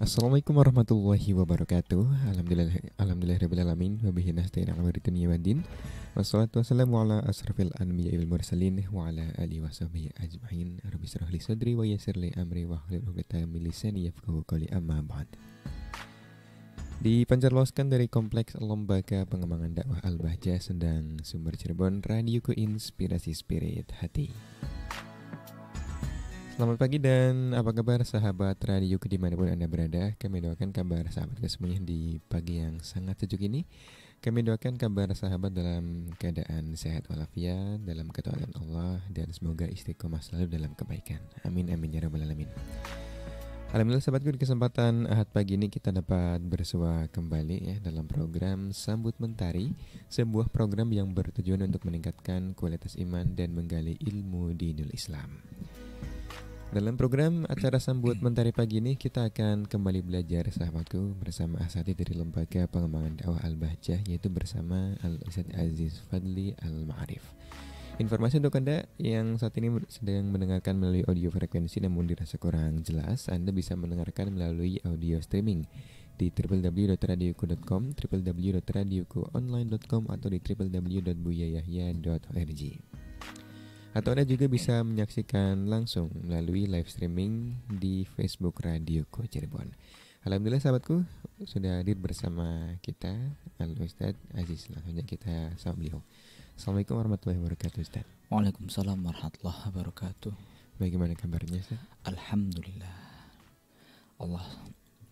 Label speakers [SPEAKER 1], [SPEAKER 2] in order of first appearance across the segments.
[SPEAKER 1] Assalamualaikum warahmatullahi wabarakatuh. Alhamdulillah alhamdulillahirabbil alamin wa waddin. Wassalatu wassalamu ala asrafil anbiya'i wal mursalin wa ala alihi washabihi ajmain. Rabbi shrah li sadri wa yassir li amri wa hlul 'uqdatam min lisani yafqahu qawli amma ba'd. Dipancarloskan dari Kompleks Lembaga Pengembangan Dakwah Al-Bahjah Sendang Sumber Cirebon Radioku Inspirasi Spirit Hati. Selamat pagi dan apa kabar sahabat radio di mana pun Anda berada? Kami doakan kabar sahabat semuanya di pagi yang sangat sejuk ini. Kami doakan kabar sahabat dalam keadaan sehat walafiat Dalam ketaatan Allah Dan semoga istiqomah selalu dalam kebaikan. Amin amin ya rabbal alamin. Alhamdulillah sahabatku di kesempatan Ahad pagi ini kita dapat bersua kembali ya dalam program Sambut Mentari. Sebuah program yang bertujuan untuk meningkatkan kualitas iman dan menggali ilmu di Inul Islam dalam program acara sambut mentari pagi ini kita akan kembali belajar sahabatku bersama asati dari Lembaga Pengembangan Dakwah Al-Bahjah yaitu bersama Al-Ustaz Aziz Fadli Al-Ma'arif. Informasi untuk Anda yang saat ini sedang mendengarkan melalui audio frekuensi namun dirasa kurang jelas, Anda bisa mendengarkan melalui audio streaming di www.radioku.com, www.radiokuonline.com atau di www.buyayahya.org. Atau Anda juga bisa menyaksikan langsung melalui live streaming di Facebook Radio Ko Cirebon. Alhamdulillah sahabatku sudah hadir bersama kita Al Ustaz Aziz. Langsung kita sama beliau. Assalamualaikum warahmatullahi wabarakatuh Ustaz.
[SPEAKER 2] Waalaikumsalam warahmatullahi wabarakatuh.
[SPEAKER 1] Bagaimana kabarnya Ustaz?
[SPEAKER 2] Alhamdulillah. Allah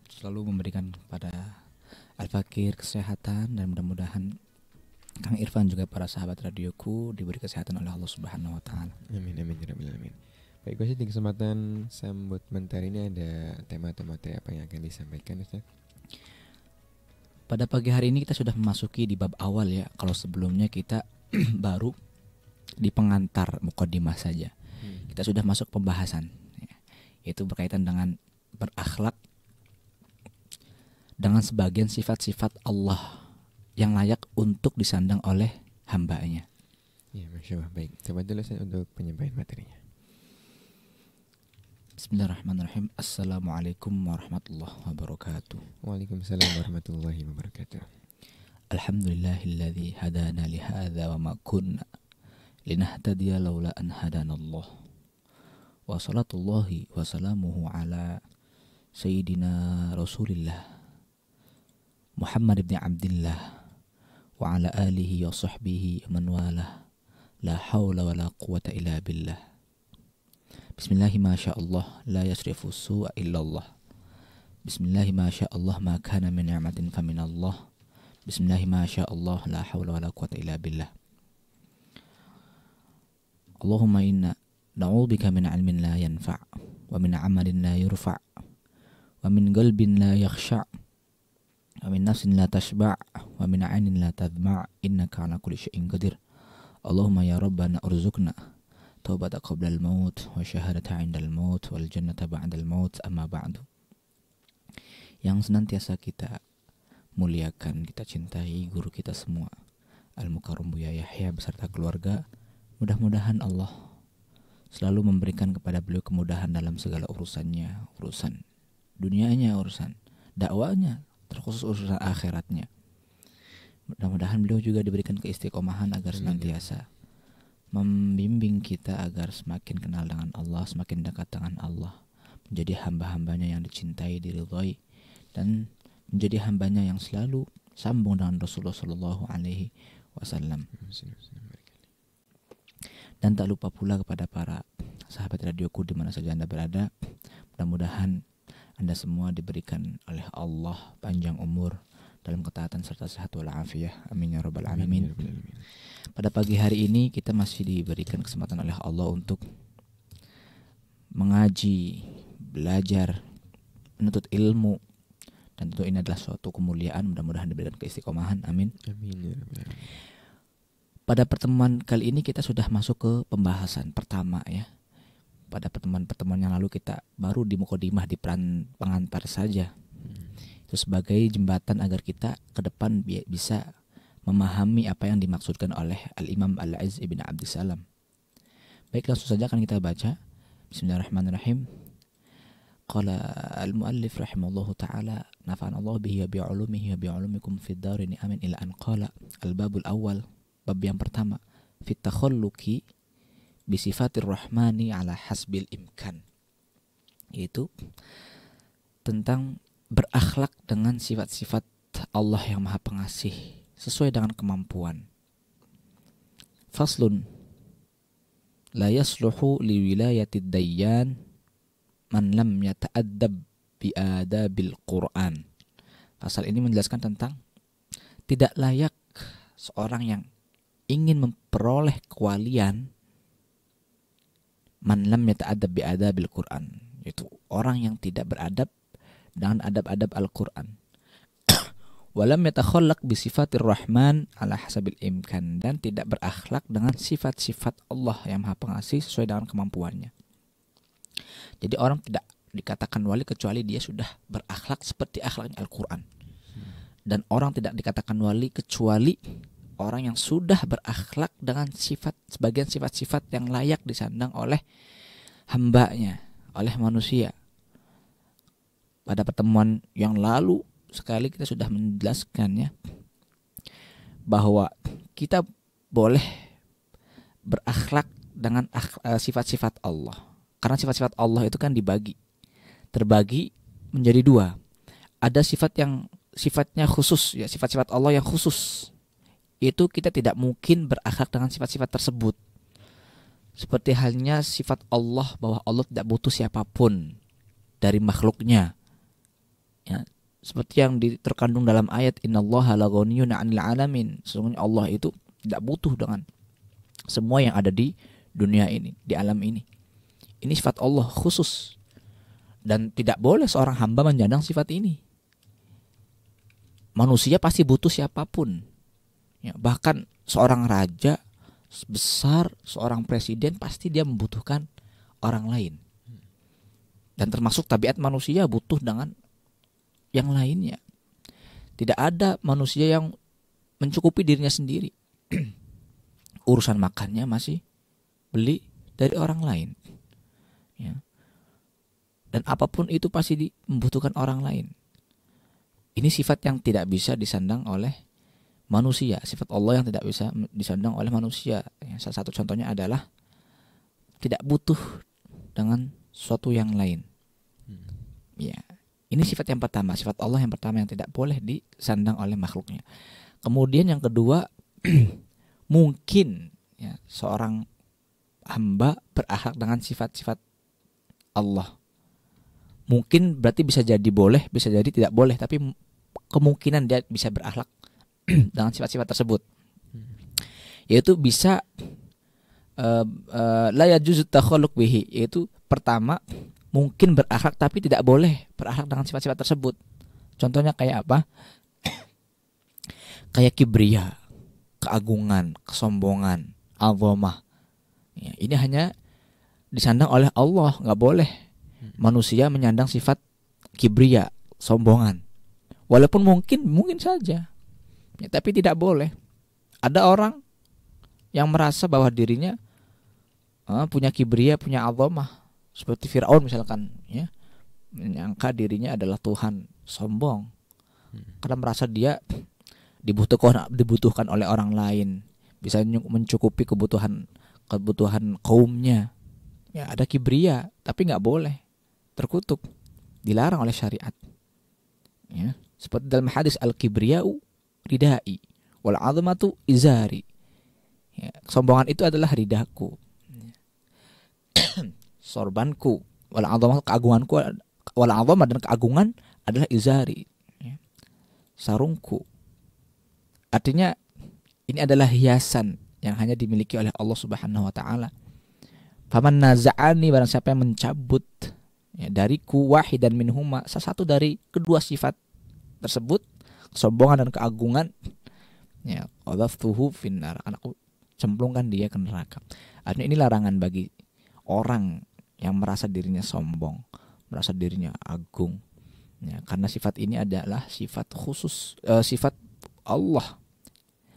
[SPEAKER 2] selalu memberikan kepada Al-Fakir kesehatan dan mudah-mudahan Kang Irfan juga para sahabat radioku diberi kesehatan oleh Allah Subhanahu wa taala.
[SPEAKER 1] Amin amin ya amin. Baik, Ustaz, di kesempatan sambut mentari ini ada tema atau materi apa yang akan disampaikan Ustaz?
[SPEAKER 2] Pada pagi hari ini kita sudah memasuki di bab awal ya. Kalau sebelumnya kita baru di pengantar mukodimah saja. Hmm. Kita sudah masuk pembahasan ya. Yaitu berkaitan dengan berakhlak dengan sebagian sifat-sifat Allah yang layak untuk disandang oleh hambanya.
[SPEAKER 1] Ya, masya Allah. Baik, coba dulu saya untuk penyampaian materinya.
[SPEAKER 2] Bismillahirrahmanirrahim. Assalamualaikum warahmatullahi wabarakatuh.
[SPEAKER 1] Waalaikumsalam warahmatullahi wabarakatuh.
[SPEAKER 2] Alhamdulillahilladzi hadana li hadza wa ma kunna linahtadiya laula an hadana Allah. Wa salatullahi wa salamuhu ala sayyidina Rasulillah Muhammad ibn Abdullah wa ala alihi wa sahbihi man wala la hawla wa la quwata illa billah Bismillahi ma sya Allah la yasrifu su'a illa Allah Bismillahi ma sya Allah ma kana min ni'matin fa min Allah Bismillahi ma sya Allah la hawla wa la quwata illa billah Allahumma inna na'udzubika min ilmin la yanfa' wa min amalin la yurfa' wa min qalbin la yakhsha' wa min nafsin la tashba' wa min ainin la tadma' innaka ala kulli syai'in qadir. Allahumma ya rabbana urzuqna taubata qabla al-maut wa syahadata 'inda al-maut wal jannata ba'da al-maut amma ba'du. Yang senantiasa kita muliakan kita cintai guru kita semua Al-Mukarram Buya Yahya beserta keluarga mudah-mudahan Allah selalu memberikan kepada beliau kemudahan dalam segala urusannya urusan dunianya urusan dakwanya terkhusus urusan akhiratnya. Mudah-mudahan beliau juga diberikan keistiqomahan agar senantiasa membimbing kita agar semakin kenal dengan Allah, semakin dekat dengan Allah, menjadi hamba-hambanya yang dicintai, diridhoi, dan menjadi hambanya yang selalu sambung dengan Rasulullah Shallallahu Alaihi Wasallam. Dan tak lupa pula kepada para sahabat radioku di mana saja anda berada, mudah-mudahan anda semua diberikan oleh Allah panjang umur dalam ketaatan serta sehat walafiat. Amin ya rabbal alamin. Ya Pada pagi hari ini kita masih diberikan kesempatan oleh Allah untuk mengaji, belajar, menuntut ilmu. Dan tentu ini adalah suatu kemuliaan mudah-mudahan diberikan keistiqomahan. Amin. Amin ya pada pertemuan kali ini kita sudah masuk ke pembahasan pertama ya pada pertemuan-pertemuan yang lalu kita baru di mukodimah di peran pengantar saja itu sebagai jembatan agar kita ke depan bi bisa memahami apa yang dimaksudkan oleh Al-Imam Al-Aziz Ibn Abdissalam. Baik langsung saja akan kita baca. Bismillahirrahmanirrahim. Qala al-muallif rahimallahu taala nafa'an Allah bihi wa bi ulumihi wa bi ulumikum fid amin ila an qala al-babul awal bab yang pertama fit takhalluqi bi sifatir rahmani ala hasbil imkan yaitu tentang berakhlak dengan sifat-sifat Allah yang Maha Pengasih sesuai dengan kemampuan. Faslun la yasluhu li wilayatid dayyan man lam yata'addab bi adabil Quran. Pasal ini menjelaskan tentang tidak layak seorang yang ingin memperoleh kewalian man lam yata'addab bi adabil Quran. Itu orang yang tidak beradab dengan adab-adab Al-Quran. Walam yatakhallaq bi sifatir rahman ala hasabil imkan dan tidak berakhlak dengan sifat-sifat Allah yang Maha Pengasih sesuai dengan kemampuannya. Jadi orang tidak dikatakan wali kecuali dia sudah berakhlak seperti akhlaknya Al-Quran. Dan orang tidak dikatakan wali kecuali orang yang sudah berakhlak dengan sifat sebagian sifat-sifat yang layak disandang oleh hambanya, oleh manusia. Pada pertemuan yang lalu sekali kita sudah menjelaskannya bahwa kita boleh berakhlak dengan eh, sifat-sifat Allah karena sifat-sifat Allah itu kan dibagi. Terbagi menjadi dua. Ada sifat yang sifatnya khusus ya, sifat-sifat Allah yang khusus. Itu kita tidak mungkin berakhlak dengan sifat-sifat tersebut. Seperti halnya sifat Allah bahwa Allah tidak butuh siapa pun dari makhluknya. Ya, seperti yang terkandung dalam ayat innallaha laghaniyun 'anil alamin. Sesungguhnya Allah itu tidak butuh dengan semua yang ada di dunia ini, di alam ini. Ini sifat Allah khusus. Dan tidak boleh seorang hamba menjandang sifat ini. Manusia pasti butuh siapa pun. Ya, bahkan seorang raja besar, seorang presiden pasti dia membutuhkan orang lain. Dan termasuk tabiat manusia butuh dengan yang lainnya. Tidak ada manusia yang mencukupi dirinya sendiri. Urusan makannya masih beli dari orang lain ya. Dan apa pun itu pasti membutuhkan orang lain. Ini sifat yang tidak bisa disandang oleh manusia, sifat Allah yang tidak bisa disandang oleh manusia. Ya, salah satu contohnya adalah tidak butuh dengan suatu yang lain. Hmm. Ya, ini sifat yang pertama, sifat Allah yang pertama yang tidak boleh disandang oleh makhluknya. Kemudian yang kedua, mungkin ya, seorang hamba berakhlak dengan sifat-sifat Allah. Mungkin berarti bisa jadi boleh, bisa jadi tidak boleh, tapi kemungkinan dia bisa berakhlak dengan sifat-sifat tersebut. Yaitu bisa uh, uh, bihi, yaitu pertama mungkin berakhlak tapi tidak boleh berakhlak dengan sifat-sifat tersebut. Contohnya kayak apa? kayak kibria, keagungan, kesombongan, azamah. Ya, ini hanya disandang oleh Allah nggak boleh manusia menyandang sifat kibria sombongan walaupun mungkin mungkin saja ya, tapi tidak boleh. Ada orang yang merasa bahwa dirinya uh, punya kibria punya azamah. Seperti Firaun misalkan ya. Menyangka dirinya adalah Tuhan sombong. Hmm. karena merasa dia dibutuhkan dibutuhkan oleh orang lain. Bisa mencukupi kebutuhan kebutuhan kaumnya. Ya ada kibria tapi nggak boleh. Terkutuk. Dilarang oleh syariat. Ya. Seperti dalam hadis al kibriyau ridai. Wal azmatu izari. Ya, kesombongan itu adalah ridaku. Sorbanku. Wal azmatu keagunganku wal azmah dan keagungan adalah izari. Ya. sarungku. Artinya ini adalah hiasan yang hanya dimiliki oleh Allah Subhanahu wa taala. Faman naza'ani barang siapa yang mencabut ya, dariku dan minhuma salah satu dari kedua sifat tersebut kesombongan dan keagungan ya tuhu finnar akan aku cemplungkan dia ke neraka artinya ini larangan bagi orang yang merasa dirinya sombong merasa dirinya agung ya karena sifat ini adalah sifat khusus uh, sifat Allah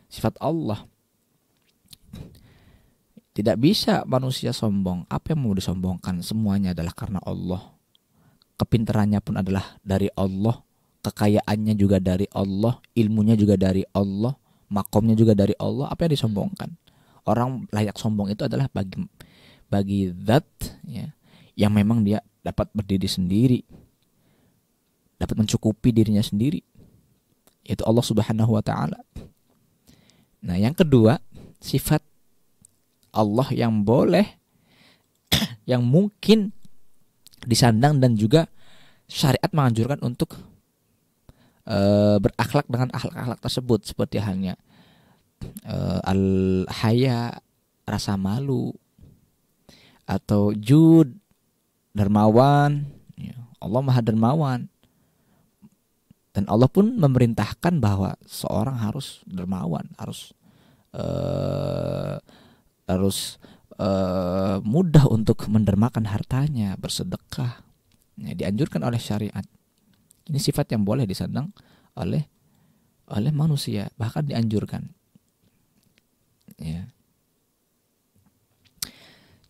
[SPEAKER 2] sifat Allah tidak bisa manusia sombong. Apa yang mau disombongkan? Semuanya adalah karena Allah. kepintarannya pun adalah dari Allah, kekayaannya juga dari Allah, ilmunya juga dari Allah, makomnya juga dari Allah. Apa yang disombongkan? Orang layak sombong itu adalah bagi bagi zat ya yang memang dia dapat berdiri sendiri, dapat mencukupi dirinya sendiri, yaitu Allah Subhanahu wa taala. Nah, yang kedua, sifat Allah yang boleh yang mungkin disandang dan juga syariat menganjurkan untuk uh, berakhlak dengan akhlak-akhlak tersebut seperti halnya uh, al-haya rasa malu atau jud dermawan ya, Allah maha dermawan. Dan Allah pun memerintahkan bahwa seorang harus dermawan harus uh, harus uh, mudah untuk mendermakan hartanya bersedekah. Ya, dianjurkan oleh syariat ini sifat yang boleh disandang oleh oleh manusia bahkan dianjurkan ya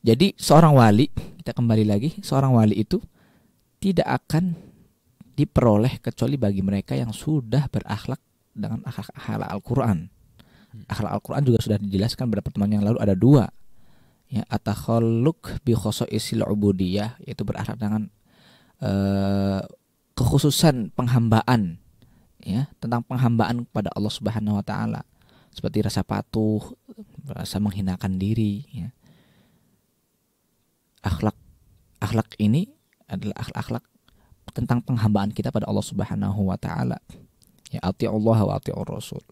[SPEAKER 2] jadi seorang wali kita kembali lagi seorang wali itu tidak akan diperoleh kecuali bagi mereka yang sudah berakhlak dengan akhlak akhlak Al-Qur'an. Hmm. Akhlak Al-Qur'an juga sudah dijelaskan pada pertemuan yang lalu ada dua. Ya, atakhalluk bi isil ubudiyah yaitu berakhlak dengan uh, kekhususan penghambaan ya, tentang penghambaan kepada Allah Subhanahu wa taala. Seperti rasa patuh, rasa menghinakan diri ya. Akhlak akhlak ini adalah akhlak-akhlak tentang penghambaan kita pada Allah Subhanahu wa taala. Ya ati Allah wa ati Rasul.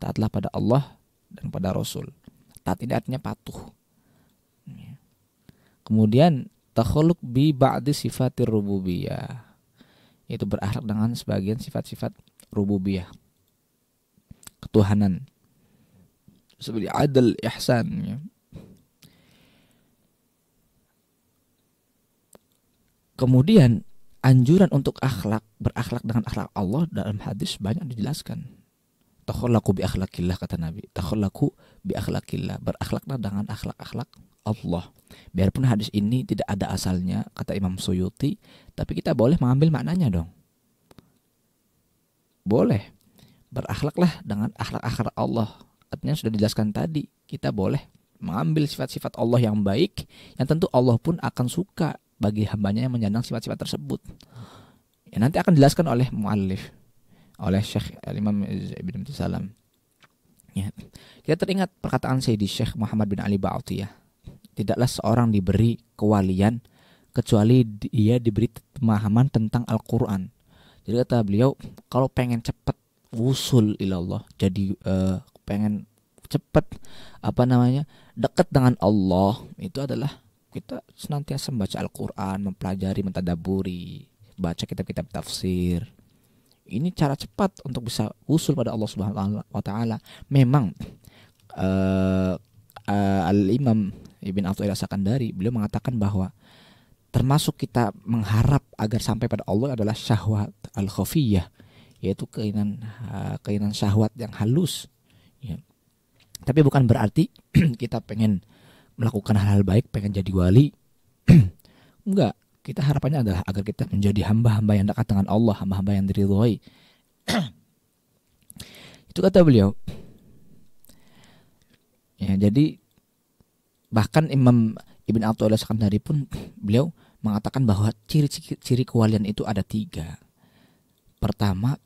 [SPEAKER 2] Taatlah pada Allah dan pada Rasul. Taat ini artinya patuh. Ya. Kemudian takhuluq bi ba'di sifatir rububiyah. Yaitu berakhlak dengan sebagian sifat-sifat rububiyah. Ketuhanan. Seperti adil ihsan ya. Kemudian anjuran untuk akhlak berakhlak dengan akhlak Allah dalam hadis banyak dijelaskan takhallaku bi akhlakillah kata Nabi takhallaku bi akhlakillah berakhlaklah dengan akhlak-akhlak Allah biarpun hadis ini tidak ada asalnya kata Imam Suyuti tapi kita boleh mengambil maknanya dong boleh berakhlaklah dengan akhlak-akhlak Allah artinya sudah dijelaskan tadi kita boleh mengambil sifat-sifat Allah yang baik yang tentu Allah pun akan suka bagi hambanya yang menyandang sifat-sifat tersebut. Ya, nanti akan dijelaskan oleh muallif oleh Syekh Imam Ibn Salam. Ya. Kita teringat perkataan Sayyidi Syekh Muhammad bin Ali Ba'atiyah. Tidaklah seorang diberi kewalian kecuali dia diberi pemahaman tentang Al-Quran. Jadi kata beliau, kalau pengen cepat wusul ilallah, jadi uh, pengen cepat apa namanya dekat dengan Allah itu adalah kita senantiasa membaca Al-Quran, mempelajari, mentadaburi, baca kitab-kitab tafsir. Ini cara cepat untuk bisa usul pada Allah Subhanahu wa taala. Memang uh, uh, Al-Imam Ibn Athaillah Sakandari beliau mengatakan bahwa termasuk kita mengharap agar sampai pada Allah adalah syahwat al-khafiyah yaitu keinginan uh, keinginan syahwat yang halus ya. Tapi bukan berarti kita pengen melakukan hal-hal baik pengen jadi wali. Enggak kita harapannya adalah agar kita menjadi hamba-hamba yang dekat dengan Allah hamba-hamba yang diridhoi. Itu kata beliau. Ya jadi bahkan Imam Ibn Athaillah Sekandari pun beliau mengatakan bahwa ciri-ciri kewalian itu ada tiga. Pertama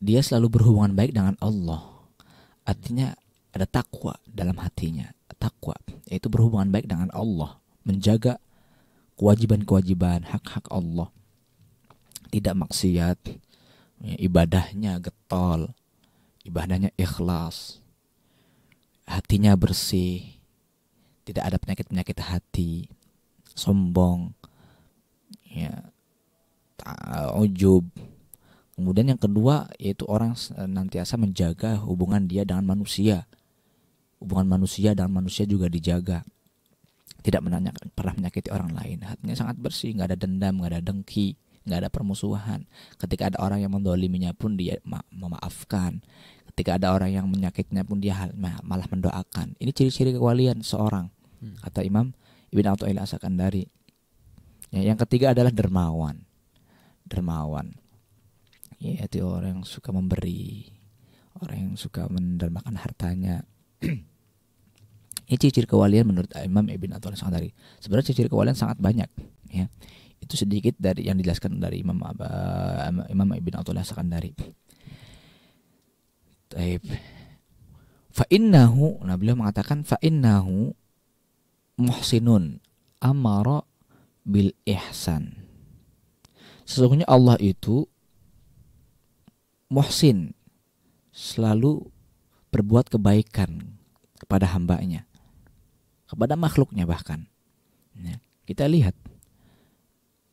[SPEAKER 2] dia selalu berhubungan baik dengan Allah. Artinya ada takwa dalam hatinya. Takwa yaitu berhubungan baik dengan Allah. Menjaga kewajiban-kewajiban hak-hak Allah. Tidak maksiat ya, ibadahnya getol ibadahnya ikhlas. Hatinya bersih tidak ada penyakit-penyakit hati sombong ya ujub. Kemudian yang kedua yaitu orang senantiasa menjaga hubungan dia dengan manusia. Hubungan manusia dan manusia juga dijaga. Tidak menanyakan pernah menyakiti orang lain. Hatinya sangat bersih nggak ada dendam nggak ada dengki nggak ada permusuhan ketika ada orang yang mendoliminya pun dia ma memaafkan ketika ada orang yang menyakitinya pun dia malah mendoakan ini ciri-ciri kewalian seorang hmm. kata Imam Ibn Athaillah Asakandari Ya, yang ketiga adalah dermawan. Dermawan. Yaitu orang yang suka memberi, orang yang suka mendermakan hartanya. Ini ciri-ciri kewalian menurut Imam Ibn Atul Sangdari. Sebenarnya ciri-ciri kewalian sangat banyak, ya. Itu sedikit dari yang dijelaskan dari Imam Imam Ibn Atul Sangdari. Taib. Fa innahu, nah beliau mengatakan fa innahu muhsinun amara bil ihsan. Sesungguhnya Allah itu muhsin selalu berbuat kebaikan kepada hambanya kepada makhluknya bahkan ya, kita lihat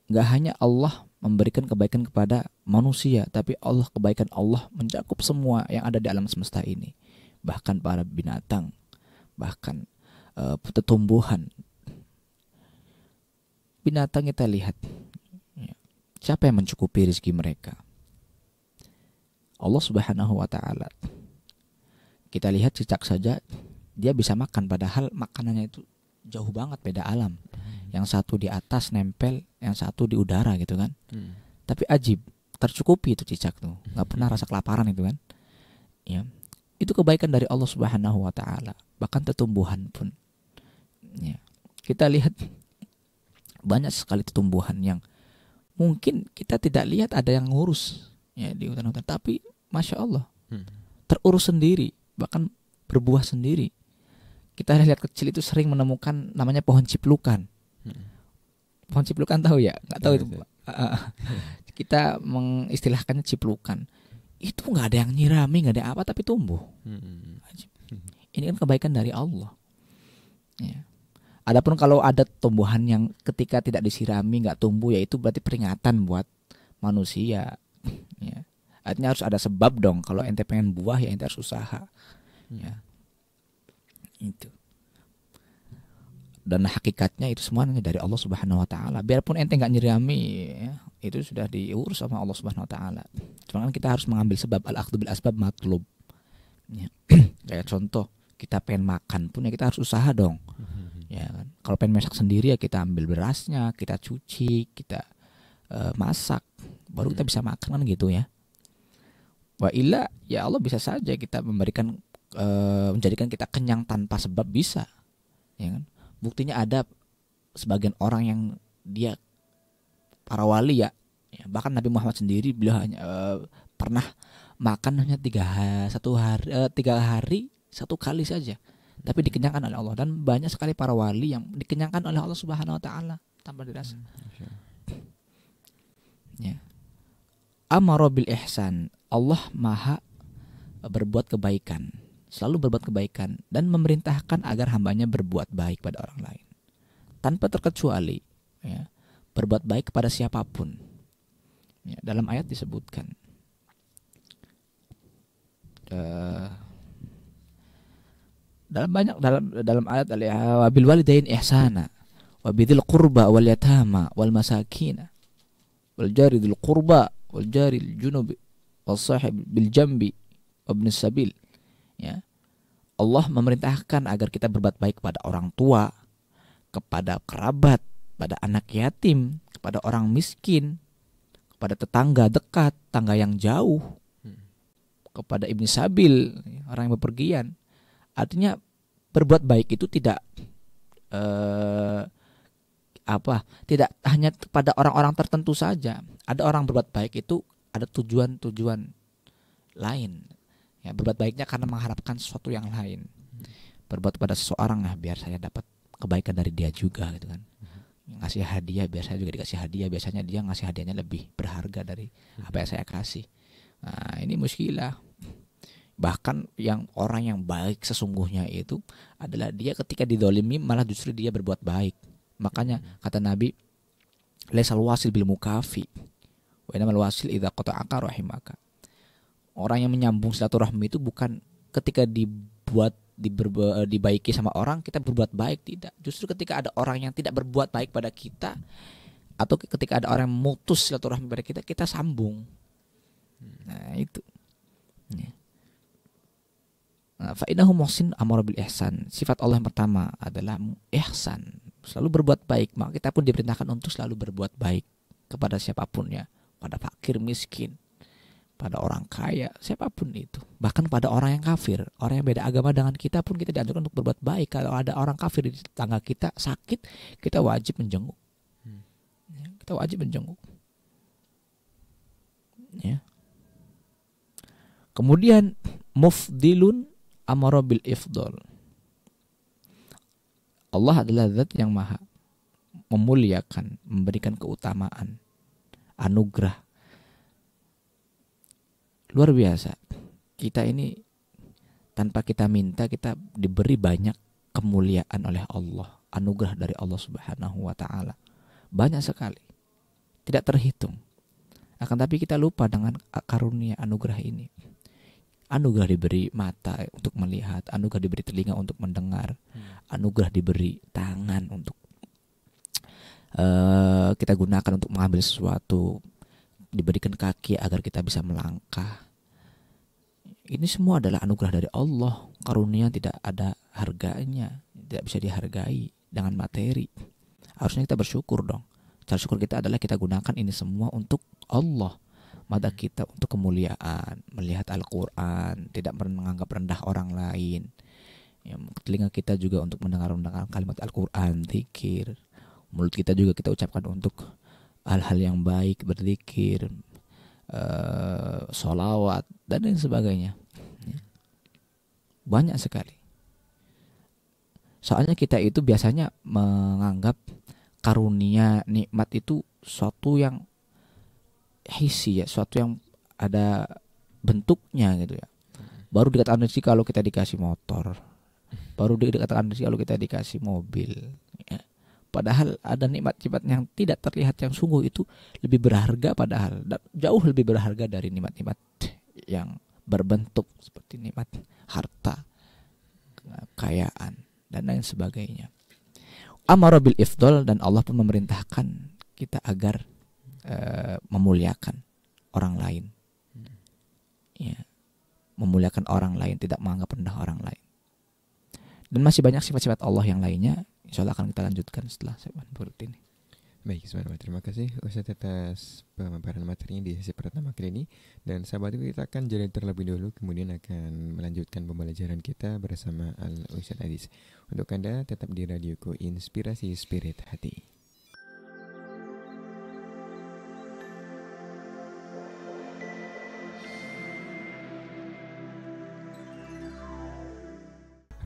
[SPEAKER 2] nggak hanya Allah memberikan kebaikan kepada manusia tapi Allah kebaikan Allah mencakup semua yang ada di alam semesta ini. Bahkan para binatang bahkan uh, tumbuhan. Binatang kita lihat ya. siapa yang mencukupi rezeki mereka? Allah Subhanahu wa taala. Kita lihat cicak saja dia bisa makan padahal makanannya itu jauh banget beda alam. Hmm. yang satu di atas nempel yang satu di udara gitu kan. Hmm. tapi ajib tercukupi itu cicak tuh. Nggak hmm. pernah rasa kelaparan itu kan. Ya. Itu kebaikan dari Allah Subhanahu wa taala bahkan tumbuhan pun. Ya. Kita lihat banyak sekali tumbuhan yang mungkin kita tidak lihat ada yang ngurus ya di hutan-hutan. Tapi masya Allah hmm. terurus sendiri bahkan berbuah sendiri kita lihat kecil itu sering menemukan namanya pohon ciplukan hmm. pohon ciplukan tahu ya nggak tahu ya, itu ya. kita mengistilahkannya ciplukan itu nggak ada yang nyirami nggak ada apa tapi tumbuh hmm. ini kan kebaikan dari Allah ya Adapun kalau ada tumbuhan yang ketika tidak disirami nggak tumbuh ya itu berarti peringatan buat manusia. Ya. Artinya harus ada sebab dong. Kalau ente pengen buah ya ente harus usaha. Ya. Itu. Dan hakikatnya itu semuanya dari Allah Subhanahu wa taala. Biarpun ente nggak nyirami ya, itu sudah diurus sama Allah Subhanahu wa taala. Cuma kan kita harus mengambil sebab al-akhdhu bil asbab matlub. Ya. Kayak contoh, kita pengen makan pun ya kita harus usaha dong. Ya kan kalau pengen masak sendiri ya kita ambil berasnya kita cuci kita uh, masak baru kita hmm. bisa makan kan gitu ya wa illa ya Allah bisa saja kita memberikan uh, menjadikan kita kenyang tanpa sebab bisa ya kan buktinya ada sebagian orang yang dia para wali ya, ya bahkan Nabi Muhammad sendiri beliau hanya uh, pernah makan hanya tiga satu hari uh, tiga hari satu kali saja tapi dikenyangkan oleh Allah dan banyak sekali para wali yang dikenyangkan oleh Allah Subhanahu wa taala tanpa dirasa. Hmm, ya. Amara bil ihsan. Allah Maha berbuat kebaikan, selalu berbuat kebaikan dan memerintahkan agar hambanya berbuat baik pada orang lain. Tanpa terkecuali ya, berbuat baik kepada siapa pun. Ya, dalam ayat disebutkan uh, dalam banyak dalam dalam ayat wabil walidain ihsana wabidil qurba wal yatama wal masakin wal jari dil qurba wal jari al junub wal sahib bil jambi wabn sabil ya Allah memerintahkan agar kita berbuat baik kepada orang tua kepada kerabat pada anak yatim kepada orang miskin kepada tetangga dekat tangga yang jauh kepada ibni sabil orang yang bepergian Artinya berbuat baik itu tidak uh, apa? Tidak hanya pada orang-orang tertentu saja. Ada orang berbuat baik itu ada tujuan-tujuan lain. Ya, berbuat baiknya karena mengharapkan sesuatu yang lain. Berbuat pada seseorang nah, biar saya dapat kebaikan dari dia juga gitu kan. Ngasih hadiah biar saya juga dikasih hadiah. Biasanya dia ngasih hadiahnya lebih berharga dari apa yang saya kasih. Nah, ini muskilah bahkan yang orang yang baik sesungguhnya itu adalah dia ketika didolimi malah justru dia berbuat baik makanya kata Nabi lesal wasil bil mukafi wa wasil idza qata'aka rahimaka orang yang menyambung silaturahmi itu bukan ketika dibuat diberba, dibaiki sama orang kita berbuat baik tidak justru ketika ada orang yang tidak berbuat baik pada kita atau ketika ada orang yang memutus silaturahmi pada kita kita sambung nah itu ya. Nah, Fa'inahu muhsin amara bil ihsan. Sifat Allah yang pertama adalah ihsan, selalu berbuat baik. Maka kita pun diperintahkan untuk selalu berbuat baik kepada siapa pun ya, pada fakir miskin, pada orang kaya, siapa pun itu. Bahkan pada orang yang kafir, orang yang beda agama dengan kita pun kita dianjurkan untuk berbuat baik. Kalau ada orang kafir di tetangga kita sakit, kita wajib menjenguk. Hmm. Ya, kita wajib menjenguk. Ya. Kemudian mufdilun amara bil ifdal. Allah adalah zat yang maha memuliakan, memberikan keutamaan, anugerah. Luar biasa. Kita ini tanpa kita minta kita diberi banyak kemuliaan oleh Allah, anugerah dari Allah Subhanahu wa taala. Banyak sekali. Tidak terhitung. Akan tapi kita lupa dengan karunia anugerah ini anugerah diberi mata untuk melihat, anugerah diberi telinga untuk mendengar, hmm. anugerah diberi tangan untuk uh, kita gunakan untuk mengambil sesuatu, diberikan kaki agar kita bisa melangkah. Ini semua adalah anugerah dari Allah, karunia tidak ada harganya, tidak bisa dihargai dengan materi. Harusnya kita bersyukur dong. Cara syukur kita adalah kita gunakan ini semua untuk Allah mata kita untuk kemuliaan, melihat Al-Quran, tidak menganggap rendah orang lain. Ya, telinga kita juga untuk mendengar mendengar kalimat Al-Quran, zikir. Mulut kita juga kita ucapkan untuk hal-hal yang baik, berzikir, uh, solawat, dan lain sebagainya. Ya. Banyak sekali. Soalnya kita itu biasanya menganggap karunia nikmat itu suatu yang hisi ya suatu yang ada bentuknya gitu ya baru dikatakan rezeki kalau kita dikasih motor baru dikatakan rezeki kalau kita dikasih mobil. Padahal ada nikmat-nikmat yang tidak terlihat yang sungguh itu lebih berharga padahal jauh lebih berharga dari nikmat-nikmat yang berbentuk seperti nikmat harta kekayaan dan lain sebagainya amara bil ifdal dan Allah pun memerintahkan kita agar uh, memuliakan orang lain. Ya, memuliakan orang lain, tidak menganggap rendah orang lain. Dan masih banyak sifat-sifat Allah yang lainnya. Insya Allah akan kita lanjutkan setelah segmen berikut ini.
[SPEAKER 1] Baik, sebenarnya terima kasih Ustaz atas pemaparan materinya di sesi pertama kali ini. Dan sahabat itu kita akan jadi terlebih dahulu Kemudian akan melanjutkan pembelajaran kita bersama Al Ustaz Adis. Untuk Anda tetap di radioku Inspirasi Spirit Hati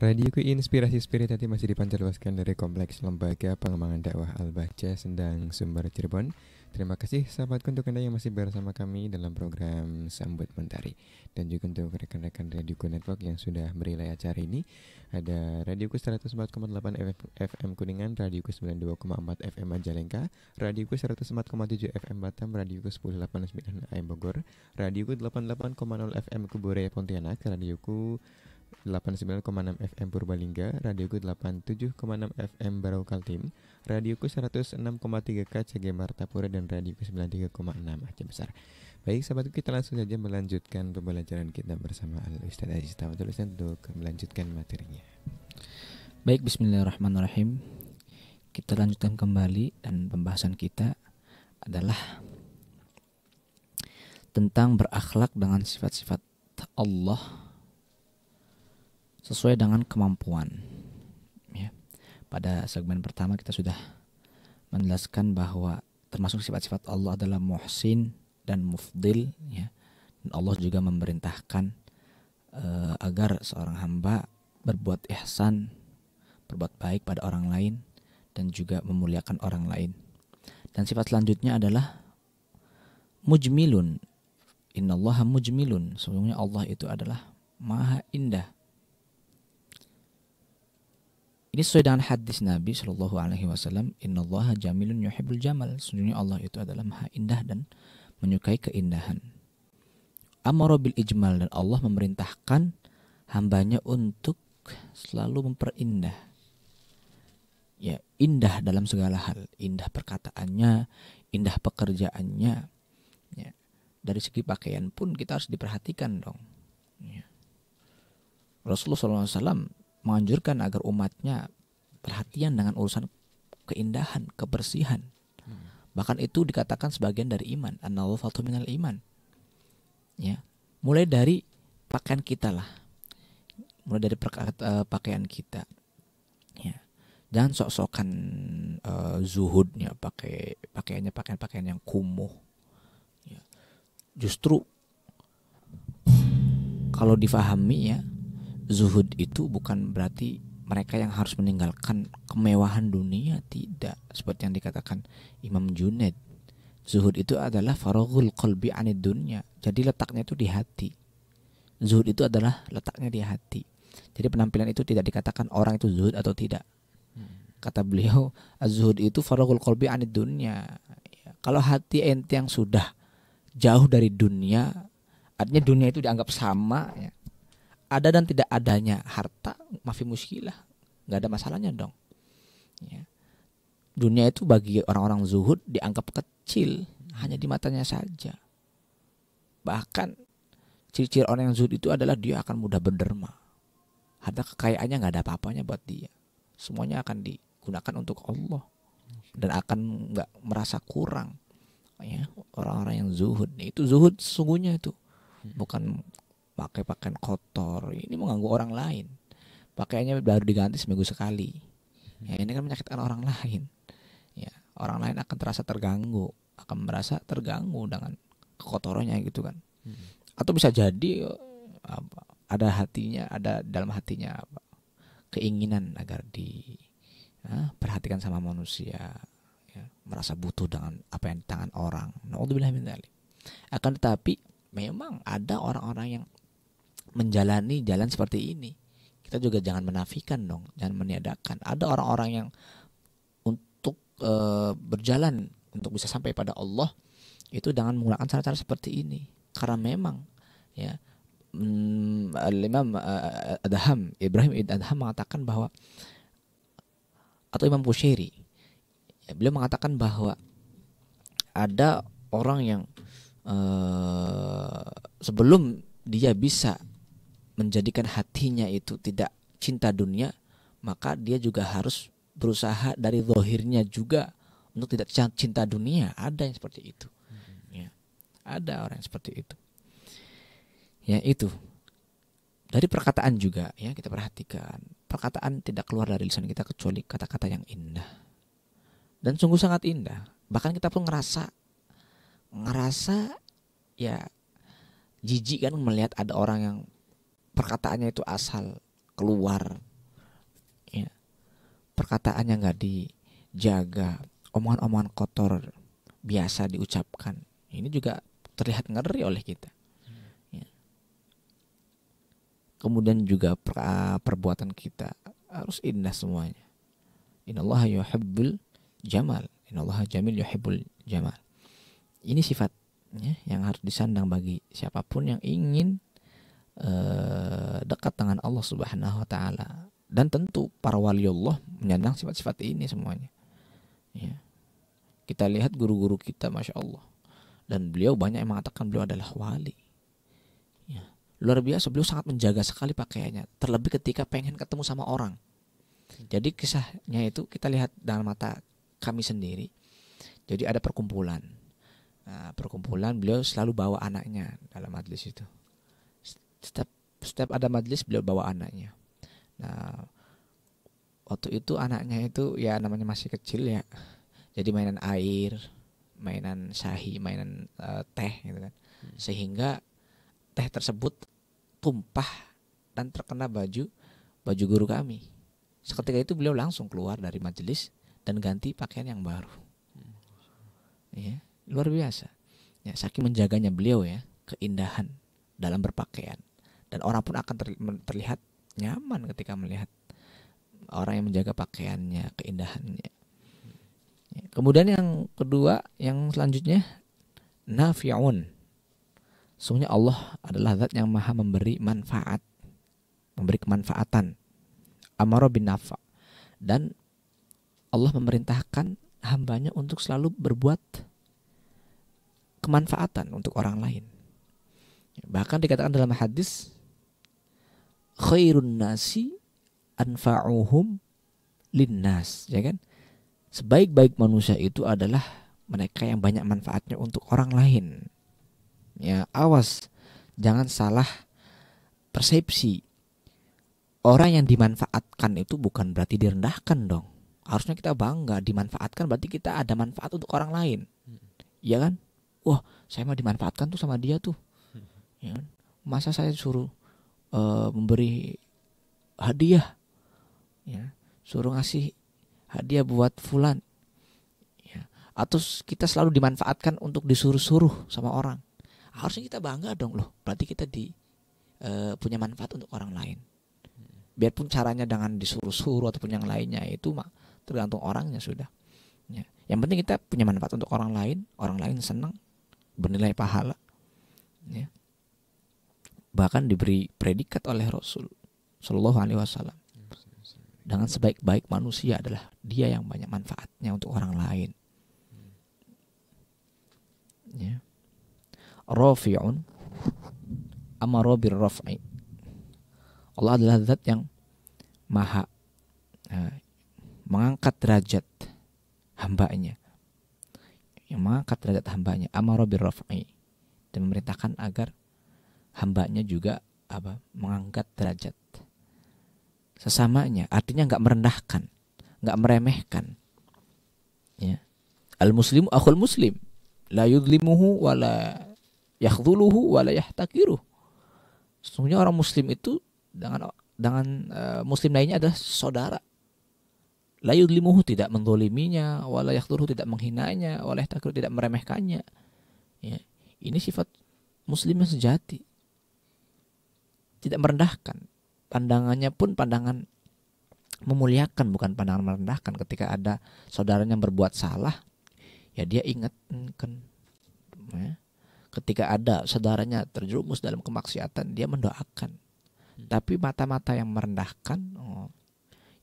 [SPEAKER 1] Radio Ku Inspirasi Spirit tadi masih dipancarluaskan dari Kompleks Lembaga Pengembangan Dakwah Al-Bahja Sendang Sumber Cirebon. Terima kasih sahabatku untuk Anda yang masih bersama kami dalam program Sambut Mentari. Dan juga untuk rekan-rekan Radio Ku Network yang sudah merilai acara ini. Ada Radio Ku 104,8 FM Kuningan, Radio Ku 92,4 FM Majalengka, Radio Ku 104,7 FM Batam, Radio Ku 1089 AM Bogor, Radio Ku 88,0 FM Kubure Pontianak, Radio Ku 89,6 FM Purbalingga, Radioku 87,6 FM Barau Kaltim, Radioku 106,3 KCG Martapura dan Radioku 93,6 Aceh Besar. Baik sahabatku kita langsung saja melanjutkan pembelajaran kita bersama Al Ustaz Aziz Tawadulisan untuk melanjutkan materinya.
[SPEAKER 2] Baik Bismillahirrahmanirrahim. Kita lanjutkan kembali dan pembahasan kita adalah tentang berakhlak dengan sifat-sifat Allah sesuai dengan kemampuan. Ya. Pada segmen pertama kita sudah menjelaskan bahwa termasuk sifat-sifat Allah adalah muhsin dan mufdil ya. Dan Allah juga memerintahkan uh, agar seorang hamba berbuat ihsan, berbuat baik pada orang lain dan juga memuliakan orang lain. Dan sifat selanjutnya adalah mujmilun. Innallaha mujmilun. Sesungguhnya Allah itu adalah maha indah ini sesuai dengan hadis Nabi Shallallahu Alaihi Wasallam. Inna Allah jamilun yuhibbul jamal. Sesungguhnya Allah itu adalah maha indah dan menyukai keindahan. Amaro bil ijmal dan Allah memerintahkan hambanya untuk selalu memperindah. Ya, indah dalam segala hal, indah perkataannya, indah pekerjaannya. Ya. Dari segi pakaian pun kita harus diperhatikan dong. Ya. Rasulullah SAW menganjurkan agar umatnya perhatian dengan urusan keindahan, kebersihan. Hmm. Bahkan itu dikatakan sebagian dari iman. An-nawafatu minal iman. Ya. Mulai dari pakaian kita lah. Mulai dari uh, pakaian kita. Ya. Jangan sok-sokan uh, zuhudnya pakai pakaiannya pakaian-pakaian yang kumuh. Ya. Justru kalau difahami ya, zuhud itu bukan berarti mereka yang harus meninggalkan kemewahan dunia tidak. Seperti yang dikatakan Imam Junaid zuhud itu adalah faragul qalbi anid dunia jadi letaknya itu di hati. Zuhud itu adalah letaknya di hati. Jadi penampilan itu tidak dikatakan orang itu zuhud atau tidak. Kata beliau zuhud itu faragul qalbi anid dunia ya, kalau hati ente yang sudah jauh dari dunia artinya dunia itu dianggap sama ya ada dan tidak adanya harta mafi muskilah nggak ada masalahnya dong. Ya. dunia itu bagi orang-orang zuhud dianggap kecil hanya di matanya saja. Bahkan ciri-ciri orang yang zuhud itu adalah dia akan mudah berderma. Harta kekayaannya nggak ada apa-apanya buat dia. Semuanya akan digunakan untuk Allah. Dan akan nggak merasa kurang ya orang-orang yang zuhud. Itu zuhud sesungguhnya itu. Bukan pakai pakaian kotor. Ini mengganggu orang lain. Pakaiannya baru diganti seminggu sekali. Ya ini kan menyakitkan orang lain. Ya orang lain akan terasa terganggu akan merasa terganggu dengan kotorannya gitu kan. Hmm. atau bisa jadi apa ada hatinya ada dalam hatinya apa keinginan agar di ya, perhatikan sama manusia ya, merasa butuh dengan apa yang di tangan orang. Min Akan tetapi memang ada orang-orang yang menjalani jalan seperti ini. Kita juga jangan menafikan dong jangan meniadakan. Ada orang-orang yang untuk e, berjalan untuk bisa sampai pada Allah itu dengan menggunakan cara-cara seperti ini. Karena memang ya mm, Imam uh, Adham Ibrahim Adham mengatakan bahwa atau Imam Bushairi ya, beliau mengatakan bahwa ada orang yang uh, sebelum dia bisa menjadikan hatinya itu tidak cinta dunia, maka dia juga harus berusaha dari zahirnya juga untuk tidak cinta dunia. Ada yang seperti itu. Hmm. Ya. Ada orang yang seperti itu. Ya, itu. Dari perkataan juga ya kita perhatikan. Perkataan tidak keluar dari lisan kita kecuali kata-kata yang indah. Dan sungguh sangat indah. Bahkan kita pun ngerasa ngerasa ya jijik kan melihat ada orang yang perkataannya itu asal keluar. Ya. Perkataannya nggak dijaga. Omongan-omongan kotor biasa diucapkan. Ini juga terlihat ngeri oleh kita. Ya. kemudian juga per, perbuatan kita harus indah semuanya. Innallaha yuhibbul jamal. Innallaha jamil yuhibbul jamal. Ini sifatnya yang harus disandang bagi siapa pun yang ingin Eh, dekat dengan Allah Subhanahu wa taala dan tentu para wali Allah menyandang sifat-sifat ini semuanya. Ya. Kita lihat guru-guru kita Masya Allah dan beliau banyak yang mengatakan beliau adalah wali. Ya. Luar biasa beliau sangat menjaga sekali pakaiannya terlebih ketika pengen ketemu sama orang. Jadi kisahnya itu kita lihat dalam mata kami sendiri. Jadi ada perkumpulan. Nah, perkumpulan beliau selalu bawa anaknya dalam majlis itu setiap setiap ada majelis beliau bawa anaknya. Nah waktu itu anaknya itu ya namanya masih kecil ya. Jadi mainan air mainan sahi mainan uh, teh gitu kan. Hmm. sehingga teh tersebut tumpah dan terkena baju baju guru kami. Seketika itu beliau langsung keluar dari majelis dan ganti pakaian yang baru. Hmm. ya luar biasa. Ya saking menjaganya beliau ya keindahan dalam berpakaian dan orang pun akan terlihat nyaman ketika melihat orang yang menjaga pakaiannya, keindahannya. Kemudian yang kedua, yang selanjutnya nafi'un. Sungguhnya Allah adalah zat yang maha memberi manfaat, memberi kemanfaatan. Amaro bin nafa. Dan Allah memerintahkan hambanya untuk selalu berbuat kemanfaatan untuk orang lain. Bahkan dikatakan dalam hadis khairun nasi anfa'uhum linnas. Ya kan? Sebaik-baik manusia itu adalah mereka yang banyak manfaatnya untuk orang lain. Ya awas. Jangan salah persepsi. Orang yang dimanfaatkan itu bukan berarti direndahkan dong. Harusnya kita bangga dimanfaatkan berarti kita ada manfaat untuk orang lain. Ya kan? Wah saya mau dimanfaatkan tuh sama dia tuh. Ya kan? masa saya suruh uh, memberi hadiah. Ya suruh ngasih hadiah buat fulan. Ya atau kita selalu dimanfaatkan untuk disuruh-suruh sama orang. Harusnya kita bangga dong loh berarti kita di uh, punya manfaat untuk orang lain. Biarpun caranya dengan disuruh-suruh ataupun yang lainnya itu mah tergantung orangnya sudah. Ya. yang penting kita punya manfaat untuk orang lain orang lain senang bernilai pahala. Ya bahkan diberi predikat oleh Rasul Shallallahu Alaihi Wasallam dengan sebaik-baik manusia adalah dia yang banyak manfaatnya untuk orang lain. Ya. Rafi'un amara bir raf'i. Allah adalah zat yang maha uh, mengangkat derajat hambanya. Yang mengangkat derajat hambanya amara bir raf'i dan memerintahkan agar hambanya juga apa mengangkat derajat. Sesamanya artinya nggak merendahkan nggak meremehkan. Ya. Al muslimu akhul muslim. La yudlimuhu wala yakhdhuluhu wala yahtakiruh. Sesungguhnya orang muslim itu dengan dengan uh, muslim lainnya adalah saudara. La yudlimuhu tidak mendoliminya wala yakhdhuluhu tidak menghinanya wala yahtakiruh tidak meremehkannya. Ya. Ini sifat muslim yang sejati tidak merendahkan. Pandangannya pun pandangan memuliakan bukan pandangan merendahkan ketika ada saudaranya yang berbuat salah ya dia ingatkan ya. ketika ada saudaranya terjerumus dalam kemaksiatan dia mendoakan hmm. tapi mata-mata yang merendahkan oh,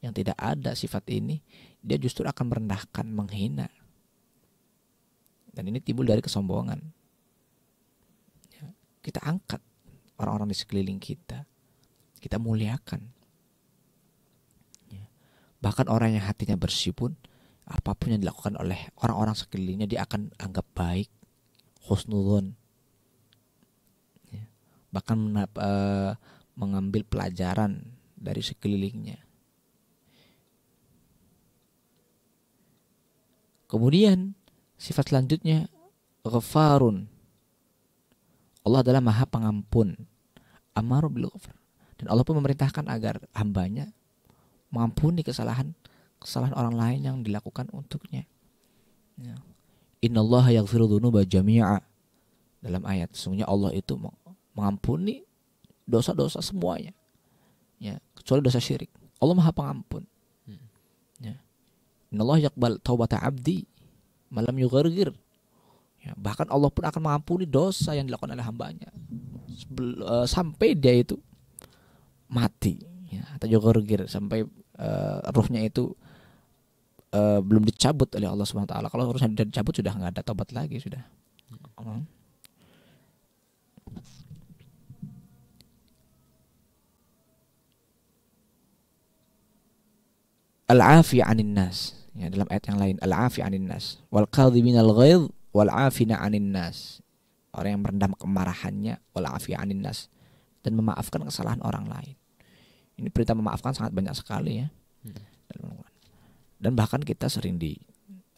[SPEAKER 2] yang tidak ada sifat ini dia justru akan merendahkan menghina dan ini timbul dari kesombongan ya. kita angkat orang-orang di sekeliling kita. Kita muliakan. Ya. Bahkan orang yang hatinya bersih pun apa pun yang dilakukan oleh orang-orang sekelilingnya dia akan anggap baik, husnudon. Ya. Bahkan uh, mengambil pelajaran dari sekelilingnya. Kemudian sifat selanjutnya ghafarun Allah adalah maha pengampun. Amaru bil Dan Allah pun memerintahkan agar hambanya mengampuni kesalahan kesalahan orang lain yang dilakukan untuknya. Ya. Allah yaghfiru dzunuba jami'a. Dalam ayat sesungguhnya Allah itu mengampuni dosa-dosa semuanya. Ya, kecuali dosa syirik. Allah Maha Pengampun. Ya. Allah yaqbal taubata 'abdi malam yughargir Ya, bahkan Allah pun akan mengampuni dosa yang dilakukan oleh hambanya uh, sampai dia itu mati ya, atau jogorgir sampai uh, ruhnya itu uh, belum dicabut oleh Allah Subhanahu Taala. Kalau ruhnya dicabut sudah nggak ada tobat lagi sudah. Hmm. Al-afi anin nas ya dalam ayat yang lain al-afi anin nas wal qadhimin al-ghaidh wal afina nas orang yang merendam kemarahannya wal afi anin nas dan memaafkan kesalahan orang lain. Ini perintah memaafkan sangat banyak sekali ya. Hmm. dan bahkan kita sering di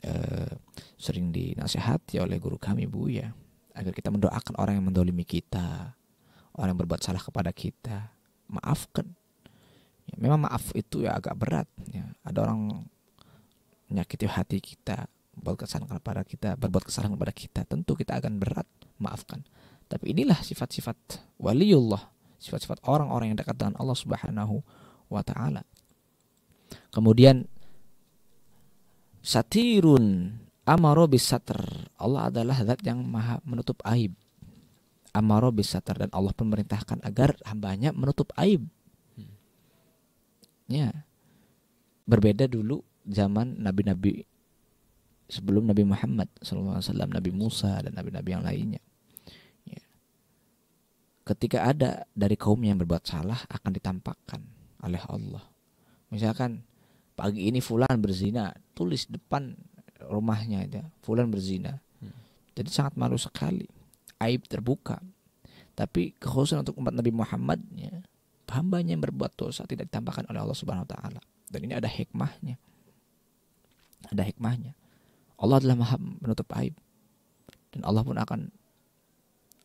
[SPEAKER 2] uh, sering dinasehati oleh guru kami bu ya. Agar kita mendoakan orang yang mendolimi kita orang yang berbuat salah kepada kita. Maafkan. Ya, memang maaf itu ya agak berat ya. Ada orang menyakiti hati kita berbuat kesalahan kepada kita, berbuat kesalahan kepada kita, tentu kita akan berat maafkan. Tapi inilah sifat-sifat waliullah, sifat-sifat orang-orang yang dekat dengan Allah Subhanahu wa taala. Kemudian satirun amaro bisatr. Allah adalah zat yang maha menutup aib. Amaro bisatr dan Allah pemerintahkan agar hambanya menutup aib. Ya. Berbeda dulu zaman nabi-nabi sebelum Nabi Muhammad SAW, Nabi Musa dan nabi-nabi yang lainnya. Ya. ketika ada dari kaumnya yang berbuat salah akan ditampakkan oleh Allah. Misalkan pagi ini fulan berzina, tulis depan rumahnya itu, fulan berzina. Hmm. Jadi sangat malu sekali. Aib terbuka. Tapi kekhususan untuk umat Nabi Muhammad ya, hambanya yang berbuat dosa tidak ditampakkan oleh Allah Subhanahu wa taala. Dan ini ada hikmahnya. Ada hikmahnya. Allah adalah Maha menutup aib. Dan Allah pun akan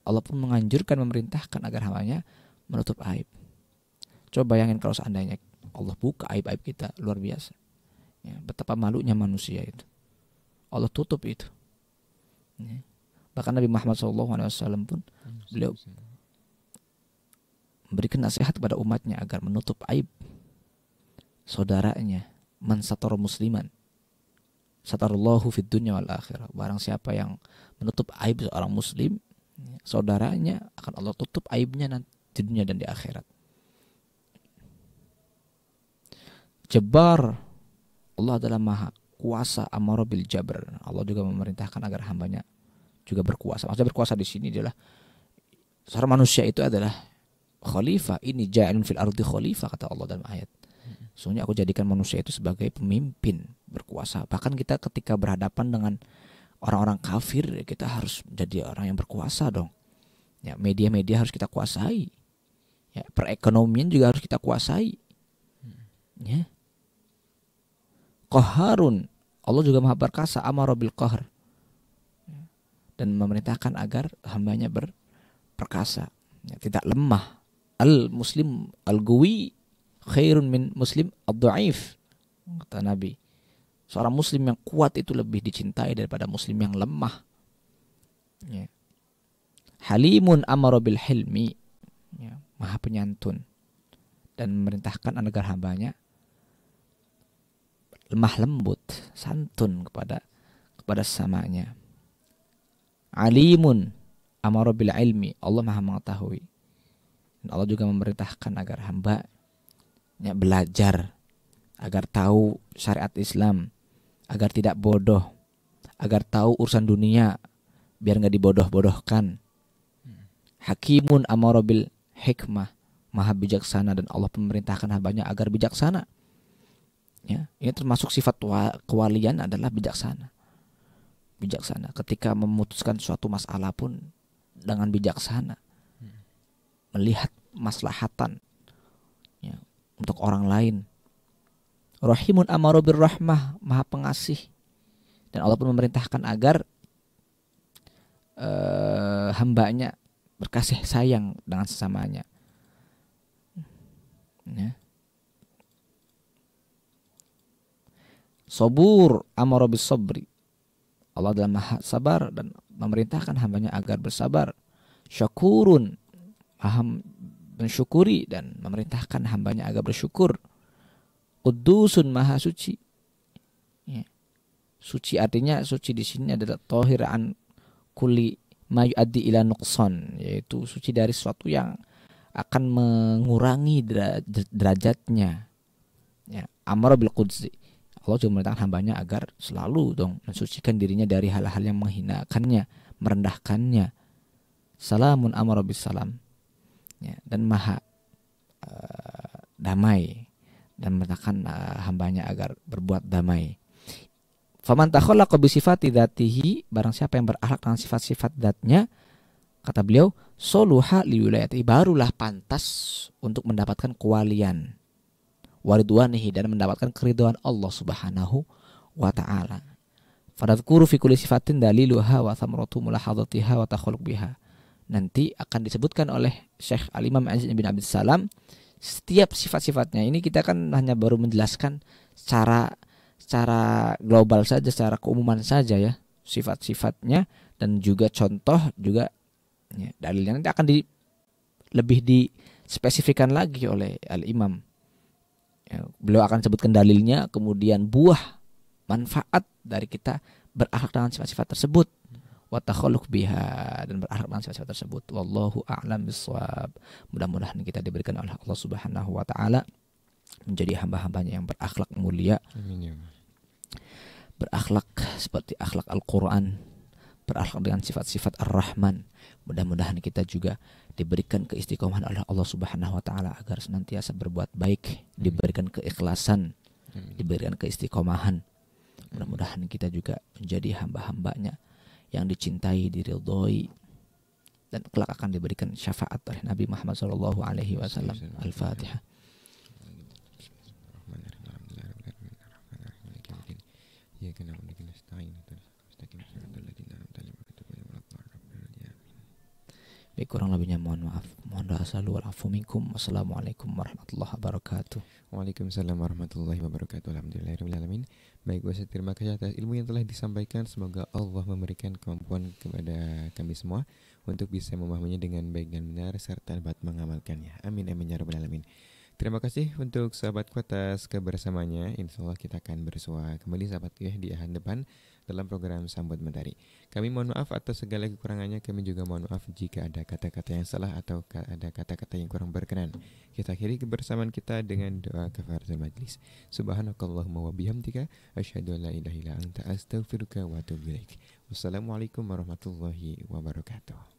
[SPEAKER 2] Allah pun menganjurkan memerintahkan agar hambanya menutup aib. Coba bayangin kalau seandainya Allah buka aib-aib kita luar biasa. Ya, betapa malunya manusia itu. Allah tutup itu. Ya. Bahkan Nabi Muhammad SAW pun beliau memberikan nasihat kepada umatnya agar menutup aib saudaranya man satar musliman satarallahu fid dunya wal akhirah barang siapa yang menutup aib seorang muslim saudaranya akan Allah tutup aibnya nanti di dunia dan di akhirat. Jebar Allah adalah maha kuasa amaro bil jabr. Allah juga memerintahkan agar hambanya juga berkuasa. Maksudnya berkuasa di sini adalah seorang manusia itu adalah khalifah. Ini ja'ilun fil ardi khalifah kata Allah dalam ayat. Soalnya aku jadikan manusia itu sebagai pemimpin berkuasa. Bahkan kita ketika berhadapan dengan orang-orang kafir kita harus jadi orang yang berkuasa dong. Ya media-media harus kita kuasai. Ya perekonomian juga harus kita kuasai. Ya. Qaharun Allah juga maha perkasa amarobil qahr. Dan memerintahkan agar hambanya berperkasa. Ya, tidak lemah. Al muslim al gui khairun min muslim al dhaif kata Nabi Seorang muslim yang kuat itu lebih dicintai daripada muslim yang lemah. Ya. Halimun amaro bil hilmi. Ya. Maha penyantun. Dan memerintahkan agar hambanya lemah lembut, santun kepada kepada samanya. Alimun amaro bil ilmi. Allah maha mengetahui. Dan Allah juga memerintahkan agar hamba ya, belajar agar tahu syariat Islam agar tidak bodoh, agar tahu urusan dunia, biar nggak dibodoh-bodohkan. Hakimun amarobil hikmah, maha bijaksana dan Allah pemerintahkan hambanya agar bijaksana. Ya, ini termasuk sifat kewalian adalah bijaksana. Bijaksana ketika memutuskan suatu masalah pun dengan bijaksana. Melihat maslahatan untuk orang lain Rahimun amaru rahmah, maha pengasih. Dan Allah pun memerintahkan agar uh, hambanya berkasih sayang dengan sesamanya. Ya. Sobur amaru sabri. Allah adalah maha sabar dan memerintahkan hambanya agar bersabar. Syakurun, maha mensyukuri dan memerintahkan hambanya agar bersyukur. Kudusun maha suci. Ya. Suci artinya suci di sini adalah tohir an kuli mayu adi ila nuqson yaitu suci dari sesuatu yang akan mengurangi derajatnya. Ya, amar bil qudsi. Allah juga memerintahkan hambanya agar selalu dong mensucikan dirinya dari hal-hal yang menghinakannya, merendahkannya. Salamun amar salam. Ya, dan maha uh, damai dan memerintahkan uh, hambanya agar berbuat damai. Faman takhallaqa bi sifati dzatihi barang siapa yang berakhlak dengan sifat-sifat zatnya kata beliau soluha liwilayati barulah pantas untuk mendapatkan kewalian waridwanihi dan mendapatkan keriduan Allah Subhanahu wa taala. Fadhkuru fi kulli sifatin daliluha wa thamratu mulahadatiha wa takhuluk biha. Nanti akan disebutkan oleh Syekh Al-Imam Aziz bin Abdul Salam. Setiap sifat-sifatnya. Ini kita kan hanya baru menjelaskan secara secara global saja secara keumuman saja ya sifat-sifatnya. Dan juga contoh juga ya, dalilnya nanti akan di lebih dispesifikan lagi oleh al imam. Ya, beliau akan sebutkan dalilnya kemudian buah manfaat dari kita berakhlak dengan sifat-sifat tersebut wa biha dan berharap dengan sifat tersebut. Wallahu a'lam bissawab. Mudah-mudahan kita diberikan oleh Allah Subhanahu wa taala menjadi hamba-hambanya yang berakhlak mulia. Amin ya Berakhlak seperti akhlak Al-Qur'an, berakhlak dengan sifat-sifat Ar-Rahman. Mudah-mudahan kita juga diberikan keistiqomahan oleh Allah Subhanahu wa taala agar senantiasa berbuat baik, diberikan keikhlasan, diberikan keistiqomahan. Mudah-mudahan kita juga menjadi hamba-hambanya yang dicintai, diridhoi dan kelak akan diberikan syafaat oleh Nabi Muhammad SAW. alaihi wasallam. Al-Fatihah. Baik kurang lebihnya mohon maaf. Mohon doa selalu. Wassalamualaikum warahmatullahi wabarakatuh.
[SPEAKER 1] Waalaikumsalam warahmatullahi wabarakatuh. Alhamdulillahirrahmanirrahim. Baik, Ustaz, terima kasih atas ilmu yang telah disampaikan. Semoga Allah memberikan kemampuan kepada kami semua untuk bisa memahaminya dengan baik dan benar serta dapat mengamalkannya. Amin amin ya rabbal alamin. Terima kasih untuk sahabatku atas kebersamaannya. Insya Allah kita akan bersua kembali sahabatku ya di akhir depan dalam program Sambut Mentari. Kami mohon maaf atas segala kekurangannya. Kami juga mohon maaf jika ada kata-kata yang salah atau ada kata-kata yang kurang berkenan. Kita akhiri kebersamaan kita dengan doa kafaratul majlis. Subhanakallahumma wa bihamdika asyhadu an la ilaha illa anta astaghfiruka wa atubu ilaik. Wassalamualaikum warahmatullahi wabarakatuh.